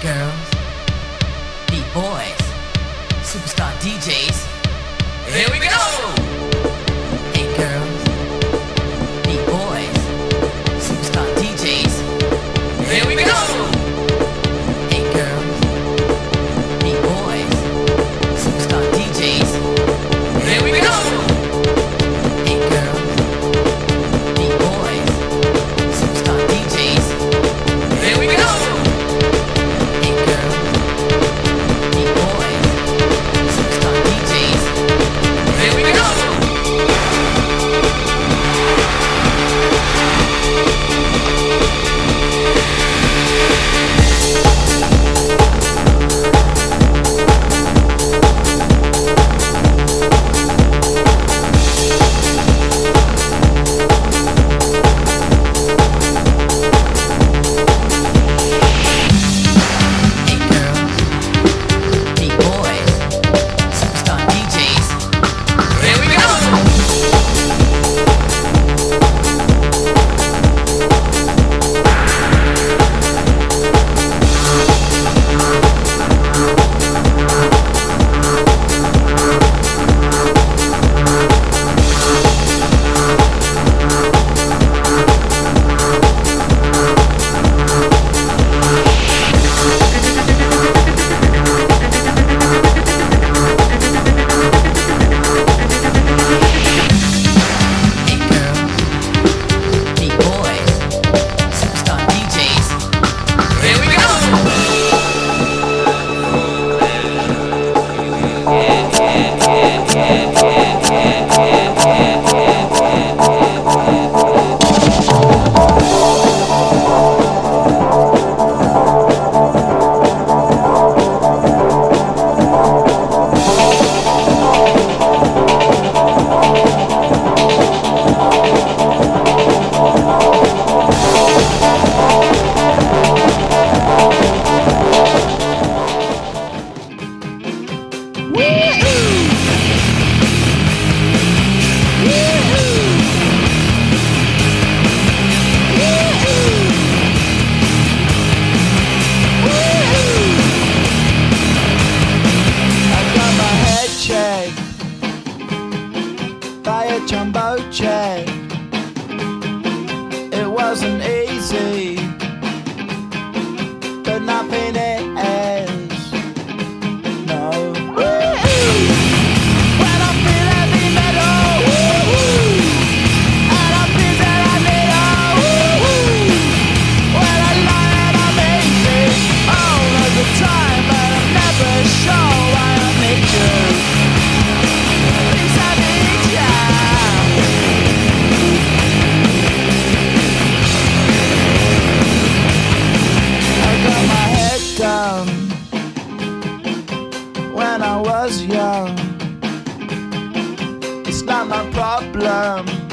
girls, a jumbo jet. It wasn't easy. not my problem.